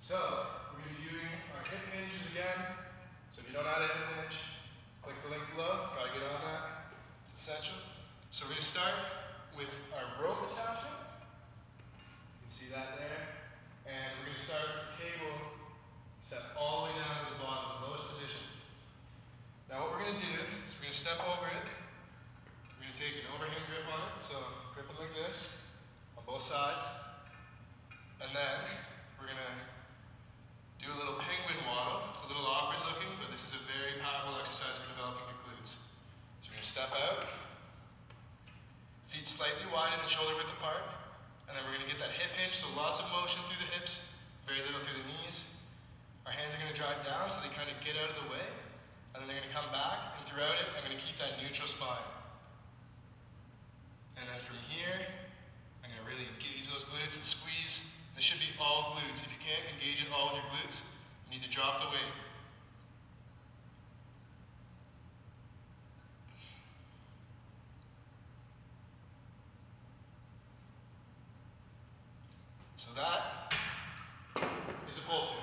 So, we're going to be doing our hip hinges again. So if you don't know how to hip hinge, click the link below. Gotta get on that. It's essential. So we're going to start with our rope attachment. You can see that there. And we're going to start with the cable set all the way down to the bottom, the lowest position. Now what we're going to do is we're going to step over it. We're going to take an overhand grip on it. So grip it like this on both sides. And then step out, feet slightly wide and the shoulder width apart, and then we're gonna get that hip hinge, so lots of motion through the hips, very little through the knees. Our hands are gonna drive down so they kind of get out of the way, and then they're gonna come back, and throughout it, I'm gonna keep that neutral spine. And then from here, I'm gonna really engage those glutes and squeeze. This should be all glutes. If you can't engage it all with your glutes, you need to drop the weight. So that is a through.